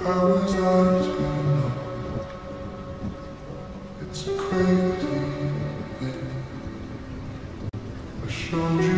I showed you.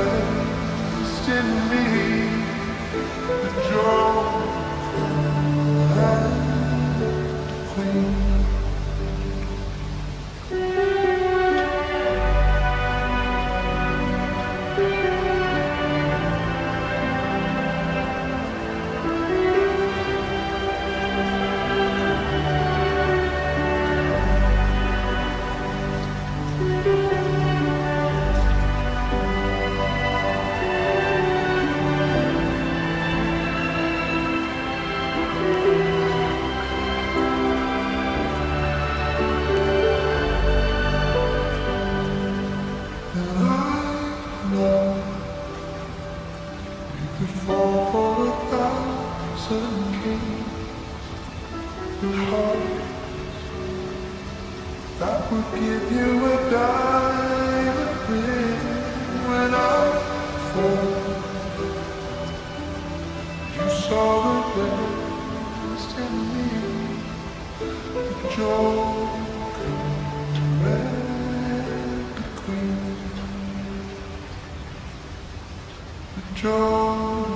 first in me the joy. We fall for a thousand games. Heart that would give you a diamond ring when I fall. You saw the best in me, the joy. joy.